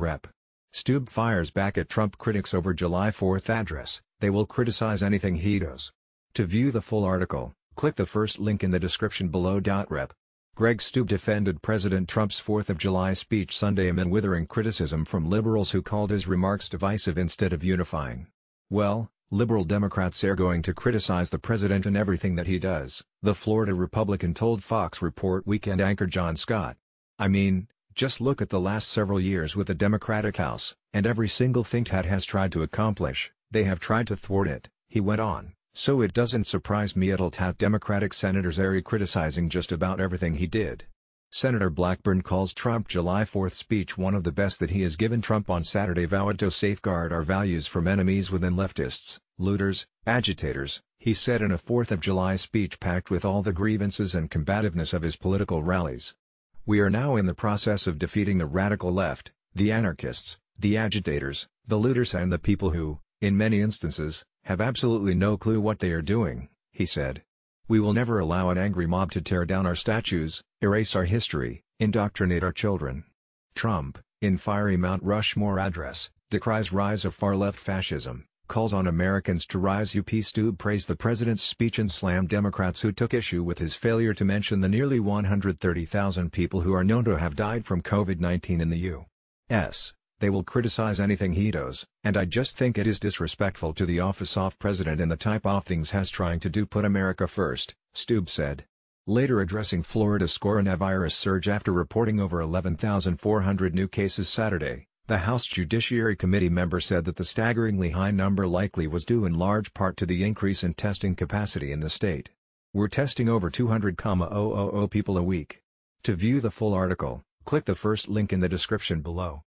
Rep. Steube fires back at Trump critics over July 4th address, they will criticize anything he does. To view the full article, click the first link in the description below. Rep. Greg Steube defended President Trump's 4th of July speech Sunday amid withering criticism from liberals who called his remarks divisive instead of unifying. Well, liberal Democrats are going to criticize the president and everything that he does, the Florida Republican told Fox Report weekend anchor Jon Scott. I mean, just look at the last several years with the Democratic House, and every single thing Ted has tried to accomplish, they have tried to thwart it, he went on. So it doesn't surprise me at all that Democratic Senators are criticizing just about everything he did. Senator Blackburn calls Trump July 4 speech one of the best that he has given Trump on Saturday vowed to safeguard our values from enemies within leftists, looters, agitators, he said in a 4th of July speech packed with all the grievances and combativeness of his political rallies. We are now in the process of defeating the radical left, the anarchists, the agitators, the looters and the people who, in many instances, have absolutely no clue what they are doing, he said. We will never allow an angry mob to tear down our statues, erase our history, indoctrinate our children. Trump, in fiery Mount Rushmore address, decries rise of far-left fascism, calls on Americans to rise up Steube praised the president's speech and slammed Democrats who took issue with his failure to mention the nearly 130,000 people who are known to have died from COVID-19 in the U.S. They will criticize anything he does, and I just think it is disrespectful to the office of president and the type of things has trying to do put America first, Steube said. Later addressing Florida's coronavirus surge after reporting over 11,400 new cases Saturday, the House Judiciary Committee member said that the staggeringly high number likely was due in large part to the increase in testing capacity in the state. We're testing over 200,000 people a week. To view the full article, click the first link in the description below.